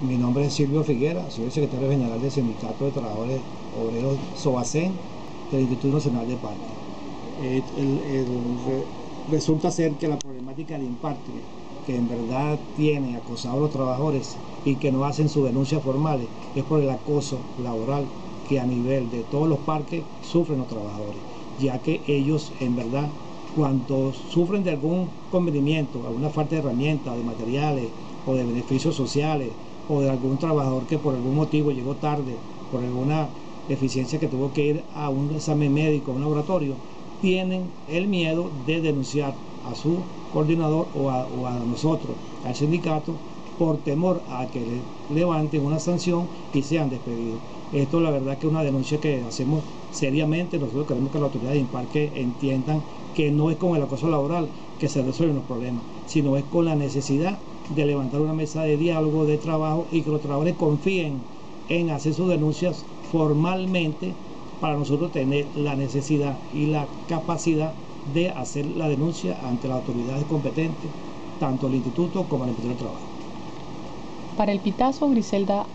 Mi nombre es Silvio Figuera, soy el secretario general del Sindicato de Trabajadores Obreros SOACEN del Instituto Nacional de Parque. resulta ser que la problemática de imparte que en verdad tienen acosados a los trabajadores y que no hacen sus denuncias formales es por el acoso laboral que a nivel de todos los parques sufren los trabajadores, ya que ellos en verdad cuando sufren de algún convenimiento, alguna falta de herramientas, de materiales o de beneficios sociales o de algún trabajador que por algún motivo llegó tarde, por alguna deficiencia que tuvo que ir a un examen médico, a un laboratorio, tienen el miedo de denunciar a su coordinador o a, nosotros, al sindicato, por temor a que le levanten una sanción y sean despedidos. Esto la verdad que es una denuncia que hacemos seriamente, nosotros queremos que las autoridades de Imparque entiendan que no es con el acoso laboral que se resuelven los problemas, sino es con la necesidad de levantar una mesa de diálogo, de trabajo y que los trabajadores confíen en hacer sus denuncias formalmente para nosotros tener la necesidad y la capacidad de hacer la denuncia ante las autoridades competentes, tanto el instituto como el Ministerio del Trabajo. Para el Pitazo, Griselda